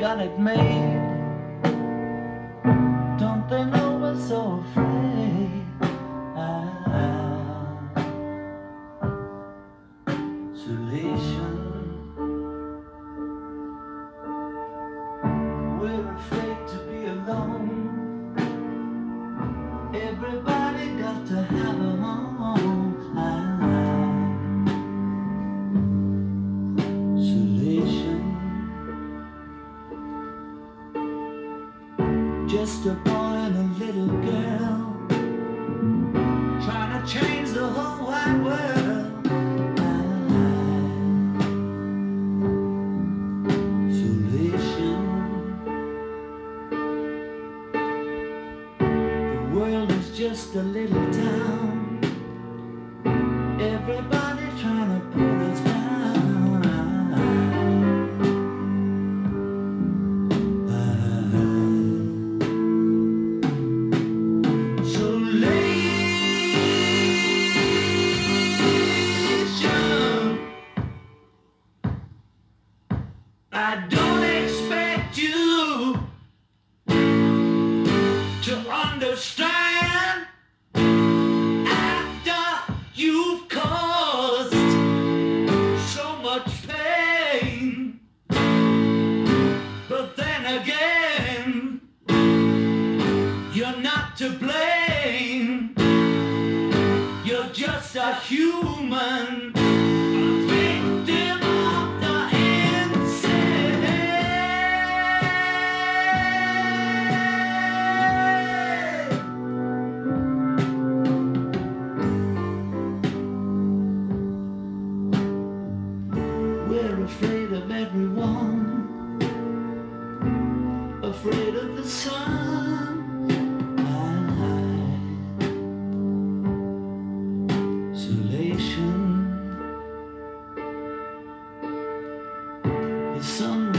got it made. Just a boy and a little girl trying to change the whole wide world. Isolation. The world is just a little town. I don't expect you to understand after you've caused so much pain. But then again, you're not to blame. You're just a human. We're afraid of everyone, afraid of the sun. Isolation. The sun